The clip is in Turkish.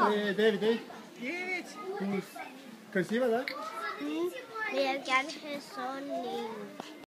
Eh, David, David. David. Who's... Kan je zien wat hè?